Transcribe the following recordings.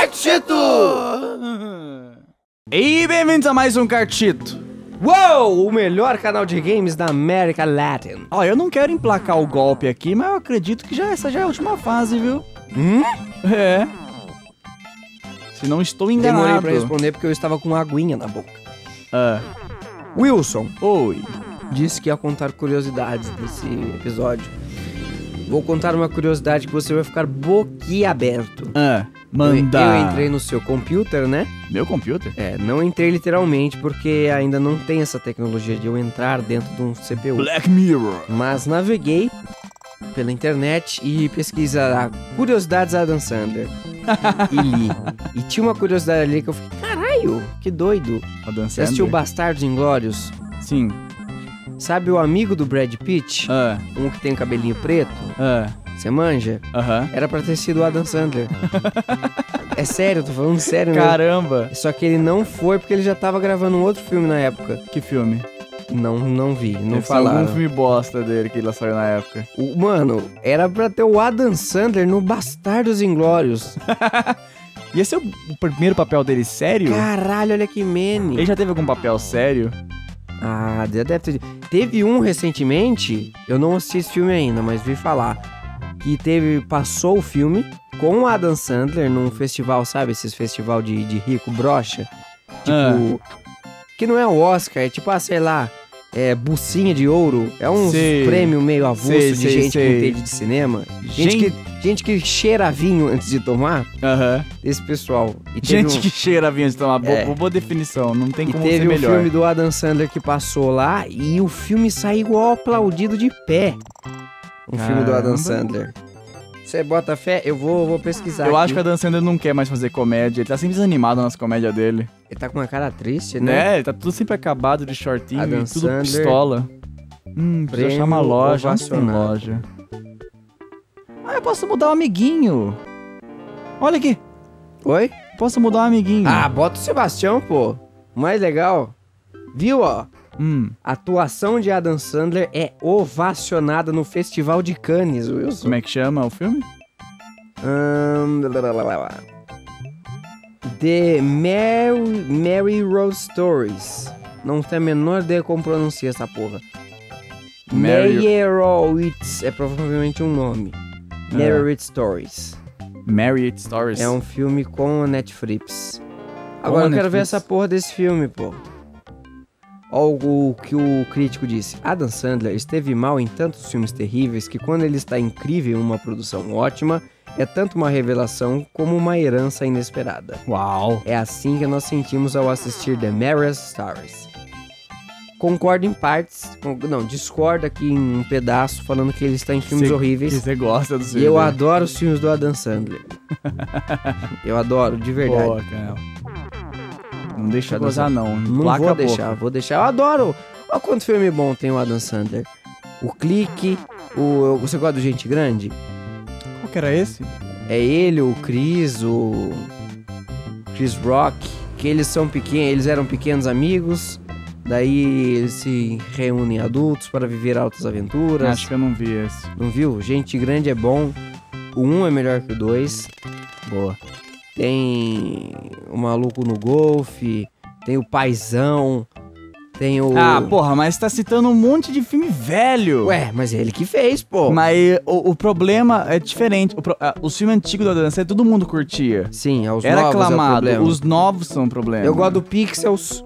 Cartito! E bem-vindos a mais um Cartito. Uou! O melhor canal de games da América Latin. Ó, eu não quero emplacar o golpe aqui, mas eu acredito que já essa já é a última fase, viu? Hum? É. Se não estou enganado. Demorei pra responder porque eu estava com aguinha na boca. Ah. Wilson Oi. disse que ia contar curiosidades desse episódio. Vou contar uma curiosidade que você vai ficar boquiaberto. Ah, Eu, manda. eu entrei no seu computer, né? Meu computer? É, não entrei literalmente porque ainda não tem essa tecnologia de eu entrar dentro de um CPU. Black Mirror. Mas naveguei pela internet e pesquisa curiosidades Adam Sandler. e li. E tinha uma curiosidade ali que eu fiquei, caralho, que doido. A Dan Você assistiu? Bastardos Inglórios? Sim. Sabe o amigo do Brad Pitt? Ah, Um que tem o cabelinho preto? ah, Você manja? aham. Era pra ter sido o Adam Sandler. é sério, tô falando sério mesmo. Caramba. Só que ele não foi porque ele já tava gravando um outro filme na época. Que filme? Não, não vi, não Deve falaram. algum filme bosta dele que ele saiu na época. O- mano, era pra ter o Adam Sandler no Bastardos Inglórios. E esse é o o primeiro papel dele sério? Caralho, olha que. Ele já teve algum papel sério? Ah, já deve ter. Teve um recentemente, eu não assisti esse filme ainda, mas vi falar. Que teve. Passou o filme com o Adam Sandler num festival, sabe? Esses festival de, de rico brocha. Tipo. Que não é o Oscar, é tipo, ah, sei lá. É bucinha de ouro. É um prêmio meio avulso Sei, de sei, gente que sei. entende de cinema. Gente, Gente- que, gente que cheira vinho antes de tomar. Aham. Esse pessoal. E teve Gente um- que cheira vinho de tomar. Boa, É. boa definição. Não tem E como teve ser melhor. filme do Adam Sandler que passou lá e o filme saiu igual aplaudido de pé. Um filme do Adam Caramba. Sandler. Você bota fé? Eu vou, vou pesquisar. Eu aqui. acho que a Dan Sandler não quer mais fazer comédia. Ele tá sempre desanimado nas comédias dele. Ele tá com uma cara triste, né? Né? Ele tá tudo sempre acabado de shortinho Adam e tudo Sandler. pistola. Hum, precisa achar uma Prêmio loja. Onde tem loja? Ah, eu posso mudar o amiguinho. Olha aqui. Oi? Posso mudar o amiguinho. Ah, bota o Sebastião, pô. O Mais legal. Viu, ó? Hum, A atuação de Adam Sandler é ovacionada no Festival de Cannes, Wilson. como é que chama o filme? Ahn, lá, lá, lá. The Mary, Mary Rose Stories. Não tem a menor ideia como pronuncia essa porra. Mary- Meyerowitz é provavelmente um nome. É. Meyerowitz Stories. Marriott Stories. É um filme com a Netflix. Agora a eu quero ver essa porra desse filme, pô. Olha o que o crítico disse. Adam Sandler esteve mal em tantos filmes terríveis que quando ele está incrível em uma produção ótima, é tanto uma revelação como uma herança inesperada. Uau. É assim que nós sentimos ao assistir The Marriage Stories. Concordo em partes, não, discordo aqui em um pedaço falando que ele está em filmes Cê- horríveis. Você gosta do E filme. eu adoro os filmes do Adam Sandler. eu adoro, de verdade. Boa, cara. Não deixa Adam gozar, não. Não Placa vou boca. deixar, vou deixar. Eu adoro. Olha quanto filme bom tem o Adam Sandler. O Clique, o... Você gosta do Gente Grande? Qual que era esse? É ele, o Chris, o... Chris Rock, que eles são pequenos, eles eram pequenos amigos, daí eles se reúnem adultos para viver altas aventuras. Acho que eu não vi esse. Não viu? Gente Grande é bom. O 1 é melhor que o 2. Boa. Tem o Maluco no Golfe, tem o Paizão, tem o... Ah, porra, mas tá citando um monte de filme velho. Ué, mas é ele que fez, pô. Mas o, o problema é diferente. O pro- ah, os filmes antigos da dança todo mundo curtia. Sim, é os Era novos é o aclamado. problema. os novos são o problema. Eu gosto do Pixels.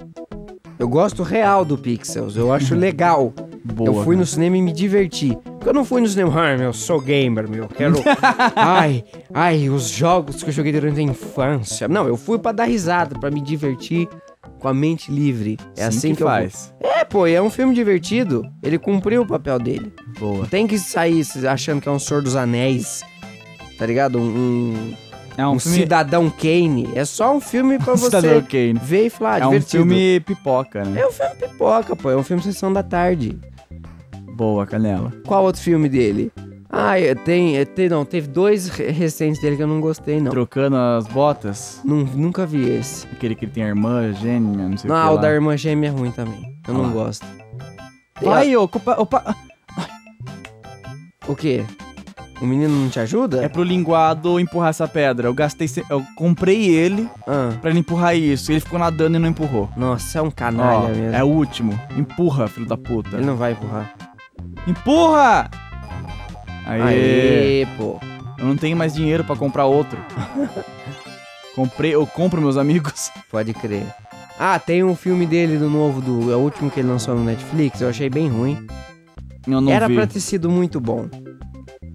Eu gosto real do Pixels. Eu acho legal. Boa, eu fui no cinema e me diverti. Porque eu não fui no cinema, ah, meu, eu sou gamer, meu. Quero. ai, ai, os jogos que eu joguei durante a infância. Não, eu fui pra dar risada, pra me divertir com a mente livre. É Sim assim que, que, eu faz. É, pô, é um filme divertido. Ele cumpriu o papel dele. Boa. Não tem que sair achando que é um Senhor dos Anéis. Tá ligado? Um, um, É um um, filme. Cidadão Kane. É só um filme pra você Cidadão Kane. ver e falar, É um divertido. filme pipoca, né? É um filme pipoca, pô. É um filme Sessão da Tarde. Boa, Canela. Qual outro filme dele? Ah, é, tem, é, tem. Não, teve dois re- recentes dele que eu não gostei, não. Trocando as botas. Nun- nunca vi esse. Aquele que ele tem a irmã gêmea, não sei Não, o que o lá. da irmã gêmea é ruim também. Eu Ah não gosto. Vai, ocupa, opa. a- O quê? O menino não te ajuda? É pro linguado empurrar essa pedra. Eu gastei. Eu comprei ele Ah, pra ele empurrar isso. Ele ficou nadando e não empurrou. nossa, é um Ó, canalha mesmo. é o último. Empurra, filho da puta. Ele não vai empurrar. Empurra! Aê. Aê, pô. Eu não tenho mais dinheiro pra comprar outro. Comprei, eu compro meus amigos. Pode crer. Ah, tem um filme dele do novo, do, é o último que ele lançou no Netflix, eu achei bem ruim. Eu não Era vi. pra ter sido muito bom.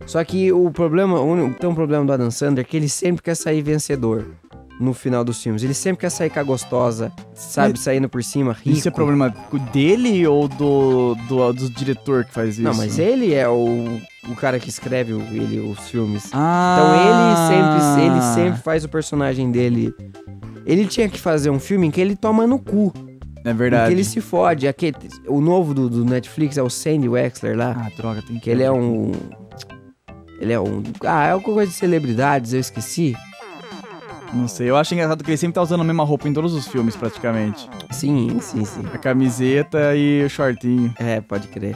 Só que o problema, o um problema do Adam Sandler é que ele sempre quer sair vencedor no final dos filmes. Ele sempre quer sair com a gostosa, sabe, saindo por cima, rico. Isso é problema dele ou do, do, do diretor que faz isso? Não, mas ele é o, o cara que escreve o- ele, os filmes. Então Ah, ele sempre, ele sempre faz o personagem dele. Ele tinha que fazer um filme em que ele toma no cu. É verdade. que ele se fode. Aquele, o novo do, do Netflix é o Sandy Wexler lá. Ah, droga, tem que... que ele é um. Ele é um. Ah, é alguma coisa de celebridades, eu esqueci. Não sei, eu acho engraçado que ele sempre tá usando a mesma roupa em todos os filmes, praticamente. Sim, sim, sim. A camiseta e o shortinho. É, pode crer.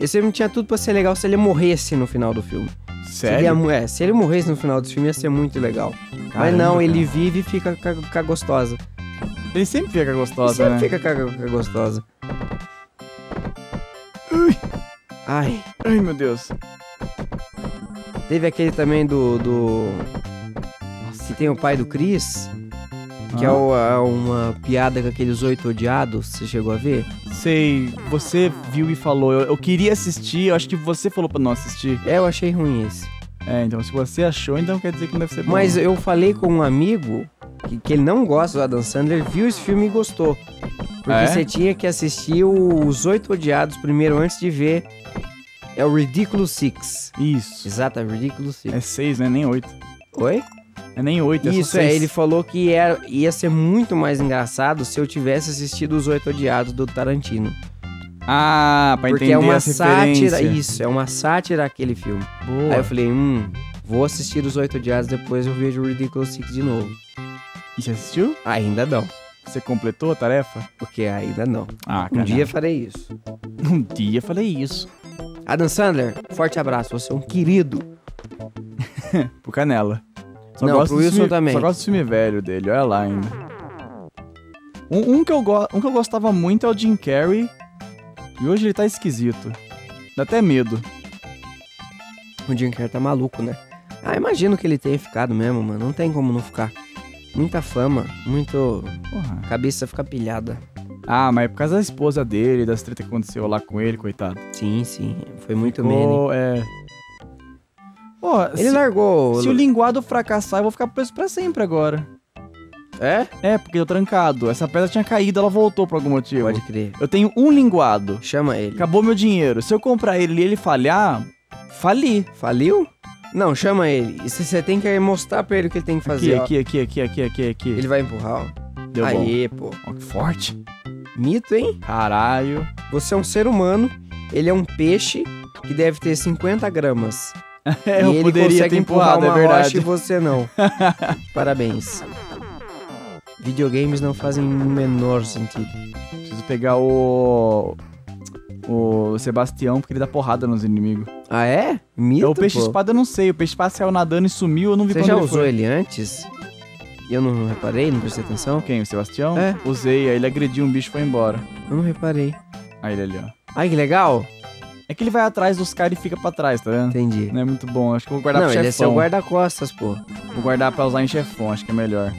Esse filme tinha tudo pra ser legal se ele morresse no final do filme. Se ele, Sério? é, se ele morresse no final do filme ia ser muito legal. Mas Caramba, não, cara. ele vive e fica com a, gostosa. Ele sempre fica Ele gostosa, sempre né? fica com a, gostosa. Ai, Ai, meu Deus. teve aquele também do. do... Que tem o pai do Chris. Que é, Ah. o- é uma piada com aqueles oito odiados. Você chegou a ver? Sei, você viu e falou. Eu, eu queria assistir, eu acho que você falou pra não assistir. É, eu achei ruim esse. É, então se você achou, então quer dizer que não deve ser bom. Mas eu falei com um amigo que, que ele não gosta do Adam Sandler, viu esse filme e gostou. Porque Ah, é? você tinha que assistir o- os Oito Odiados primeiro antes de ver. É o Ridiculous Six. Isso. Exato, é Ridiculous Six. É seis, né? Nem oito. Oi? É nem oito, é Isso, é, ele falou que era, ia ser muito mais engraçado se eu tivesse assistido os Oito Odiados do Tarantino. Ah, pra porque entender é uma sátira, isso, é uma sátira aquele filme. Boa. Aí eu falei, hum, vou assistir os Oito Odiados, depois eu vejo o Ridiculous Six de novo. E você assistiu? Ainda não, Você completou a tarefa? porque ainda não. Ah, Um dia farei isso. Um dia falei isso. Adam Sandler, forte abraço, você é um querido. Pro Canela. Só Não, gosto pro Wilson filme, também. Só gosto do filme velho dele, olha lá ainda. Um, um que eu go- um que eu gostava muito é o Jim Carrey. E hoje ele tá esquisito. Dá até medo. O Jim Carrey tá maluco, né? Ah, imagino que ele tenha ficado mesmo, mano. Não tem como não ficar. Muita fama, muito. Porra. Cabeça fica pilhada. Ah, mas é por causa da esposa dele, das tretas que aconteceu lá com ele, coitado. Sim, sim. Foi muito. Ficou, é... Pô, Ele se, largou. se o linguado fracassar, eu vou ficar preso pra sempre agora. É? É, porque eu trancado. Essa pedra tinha caído, ela voltou por algum motivo. Pode crer. Eu tenho um linguado. Chama ele. Acabou meu dinheiro. Se eu comprar ele e ele falhar, fali. Faliu? Não, chama ele. E se você tem que mostrar pra ele o que ele tem que fazer. Aqui, aqui, aqui, aqui, aqui, aqui. Ele vai empurrar, ó. Deu bom. Aê, pô. Ó, que forte. Mito, hein? Caralho. Você é um ser humano. Ele é um peixe que deve ter 50 gramas. É, eu ele poderia consegue ter empurrar empurrado, é uma rocha verdade. e você não. Parabéns. Videogames não fazem o menor sentido. Preciso pegar o... O Sebastião, porque ele dá porrada nos inimigos. Ah, é? Mito, é o peixe pô. espada, eu não sei. O peixe espada saiu nadando e sumiu, eu não vi Você já ele usou foi. ele antes? E eu não reparei, não prestei atenção? Quem? O Sebastião? É. Usei, aí ele agrediu um bicho e foi embora. Eu não reparei. Aí ele ali, ó. Ai, que legal. É que ele vai atrás dos caras e fica pra trás, tá vendo? Entendi. Não é muito bom. Acho que eu vou guardar não, pro ele é seu chefão. guarda-costas, pô. Vou guardar pra usar em chefão, acho que é melhor.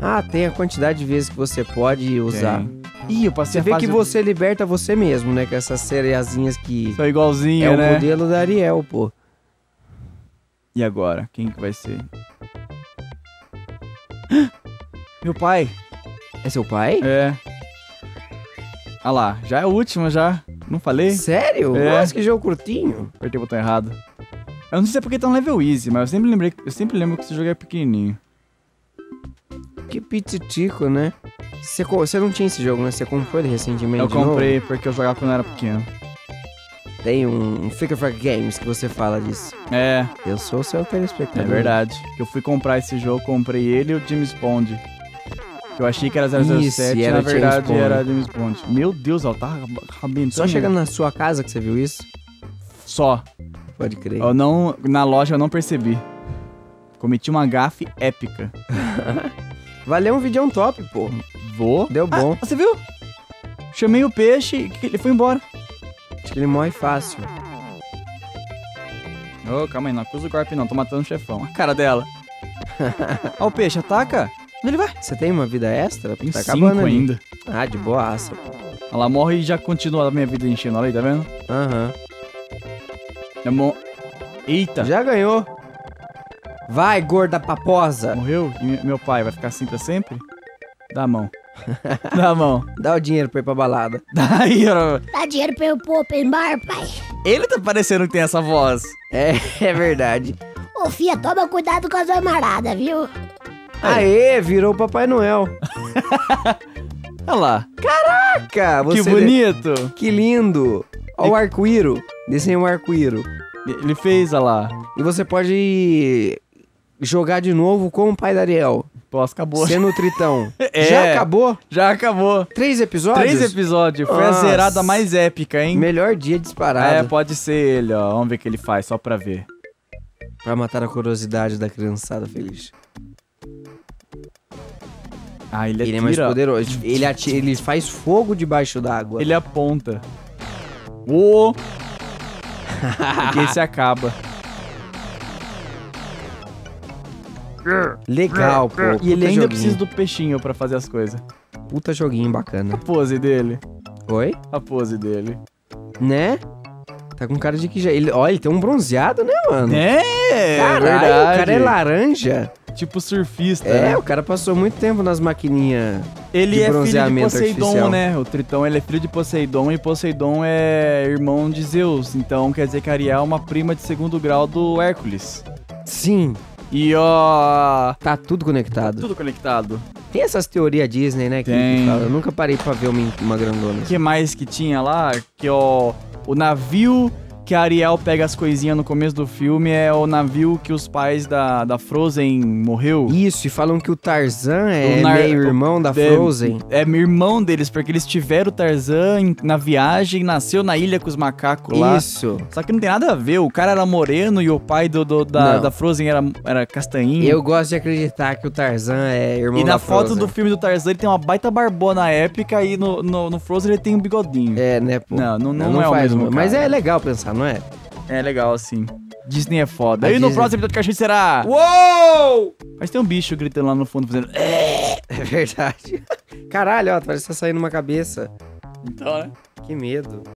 Ah, tem a quantidade de vezes que você pode usar. Tem. Ih, eu passei Você vê que você liberta você mesmo, né? Com essas cereazinhas que Sou igualzinho, é o né? modelo da Ariel, pô. E agora? Quem que vai ser? Meu pai. É seu pai? É. Ah lá, já é a última já. Não falei? Sério? É. Nossa, que jogo curtinho. Apertei o botão errado. Eu não sei se é porque tá no level easy, mas eu sempre lembrei, eu sempre lembro que esse jogo é pequenininho. Que pititico, né? Você, você não tinha esse jogo, né? Você comprou ele recentemente eu de novo? comprei porque eu jogava quando eu era pequeno. Tem um, um Figure for Games que você fala disso. É, Eu sou seu é telespectador. verdade. Eu fui comprar esse jogo, comprei ele e o James Bond. Eu achei que era 007, Isso, e era na James verdade Bond. era James Bond. Meu Deus, ela tá arrebentando. Só chegando na sua casa que você viu isso? Só. Pode crer. Eu não, na loja eu não percebi. Cometi uma gafe épica. Valeu um vídeo um top, pô. Vou. Deu bom. Ah, você viu? Chamei o peixe e ele foi embora. Acho que ele morre fácil. Ô, calma aí, não acusa o golpe não, tô matando o chefão. A cara dela. Ó o peixe, ataca. Ele vai? Você tem uma vida extra? Tem tá cinco acabando ali. ainda. Ah, de boaça. Ela morre e já continua a minha vida enchendo. Olha aí, tá vendo? Aham. É mo... Eita. Já ganhou. Vai, gorda paposa. Morreu? E me- meu pai vai ficar assim pra sempre? Dá a mão. Dá a mão. Dá o dinheiro pra ir pra balada. Daí, ó. Dá dinheiro pra eu pro open bar, pai. Ele tá parecendo que tem essa voz. É, é verdade. Ô, fia, toma cuidado com as armaradas, viu? Aê, virou o Papai Noel. Olha lá. Caraca, você... que bonito. Que lindo. Olha o arco-íro. Desenha o arco-íro. Ele fez, olha lá. E você pode jogar de novo com o pai da Ariel. Pós, acabou. Sendo o Tritão. É. Já acabou? Já acabou. Três episódios? Três episódios. Foi a Nossa. zerada mais épica, hein? Melhor dia disparado. É, pode ser ele, ó. Vamos ver o que ele faz, só pra ver. Pra matar a curiosidade da criançada feliz. Ah, ele, Ele é mais atira- poderoso. Ele, ati- ele faz fogo debaixo d'água. Ele aponta. Ô! Porque esse acaba. Legal, pô. E ele ainda joguinho. precisa do peixinho pra fazer as coisas. Puta joguinho bacana. A pose dele. Oi? A pose dele. Né? Tá com cara de que já... Ele... Ó, ele tem um bronzeado, né, mano? É, Caralho, verdade. o cara é laranja. Tipo surfista. É, né? o cara passou muito tempo nas maquininhas. Ele de é filho de Poseidon, artificial. né? O Tritão, ele é filho de Poseidon e Poseidon é irmão de Zeus. Então quer dizer que Ariel é uma prima de segundo grau do Hércules. Sim, E ó... tá tudo conectado. Tudo conectado. Tem essas teorias Disney, né? Que, Tem. que fala. Eu nunca parei pra ver uma, uma grandona. O que mais que tinha lá? Que ó, o navio que a Ariel pega as coisinhas no começo do filme é o navio que os pais da, da Frozen morreu. Isso, e falam que o Tarzan é O Nar- meio irmão da É- Frozen. É, irmão deles, porque eles tiveram o Tarzan na viagem, nasceu na ilha com os macacos lá. Isso. Só que não tem nada a ver, o cara era moreno e o pai do, do- da, Não. da Frozen era, era castanhinho. Eu gosto de acreditar que o Tarzan é irmão e da na foto Frozen. do filme do Tarzan ele tem uma baita barbona épica e no, no, no Frozen ele tem um bigodinho. É, né, pô? Não, não, não, é o mesmo Mas cara. é legal pensar, não é? É legal, assim. Disney é foda. A e no Disney- próximo episódio que a gente será... Uou! Mas tem um bicho gritando lá no fundo, fazendo... "É". É verdade. Caralho, ó, parece que tá saindo uma cabeça. Então, né? Que medo.